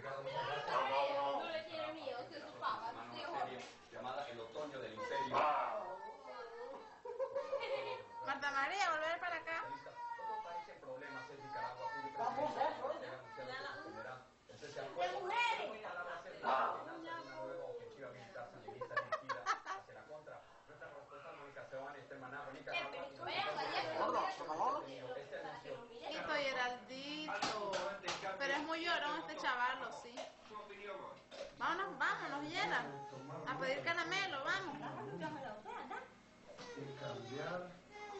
No, no le quiere mío, se su papá. Llamada El Otoño del Imperio. Marta María, volver para acá. problemas Nicaragua. Vamos, mujeres! hacia la contra. llorón este chavalo, sí. Vámonos, vámonos, Yela. A pedir caramelo, vamos. Y cambiar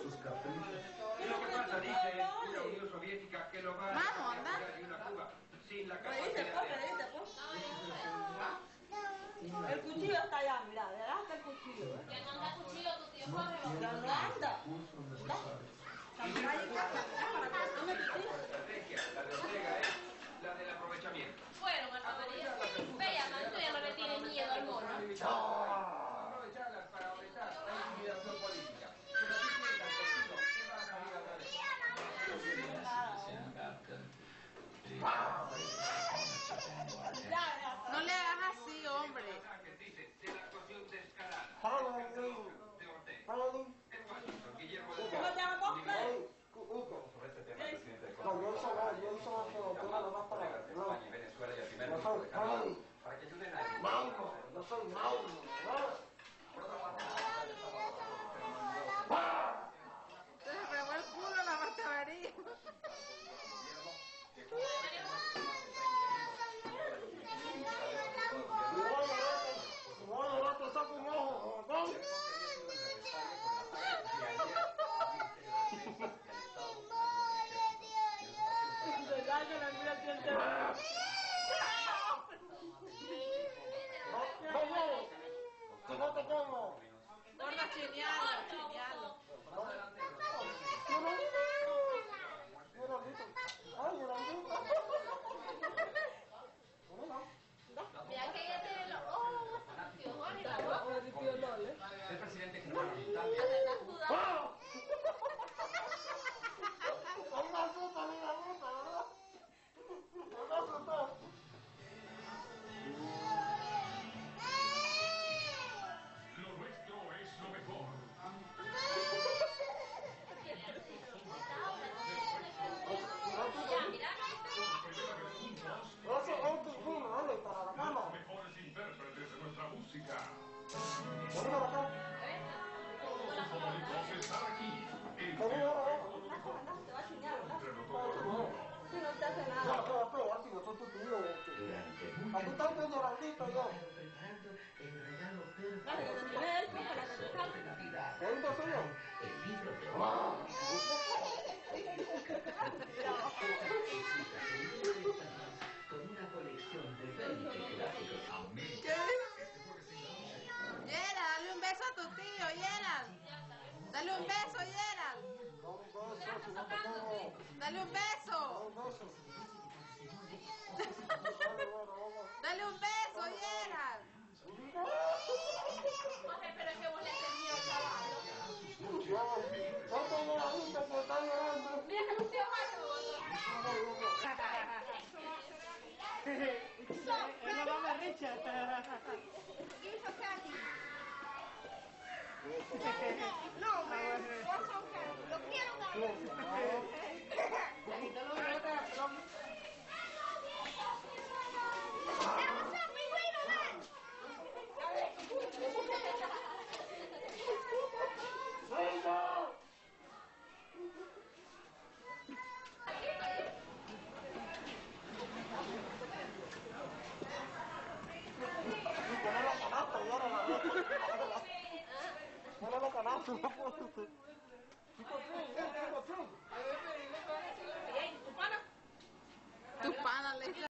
sus caprichos. Es lo que pasa, dice la Unión Soviética que lo va vamos, a y una Cuba sin la capacidad pues. el cuchillo está allá, mira, le das el cuchillo. ¿eh? Que no anda cuchillo tu tío Jorge. No anda. música. Vamos a bajar. Todos estar aquí. En Vamos a. Te va a chingar, no te hace nada. No, te va a probar si no son tus tíos. Este. Aquí está un llorandito yo. Para el primer, para el segundo. ¿Es un Dale un beso. Dale un beso, Gerald. Jorge, se No, man. Tus panas le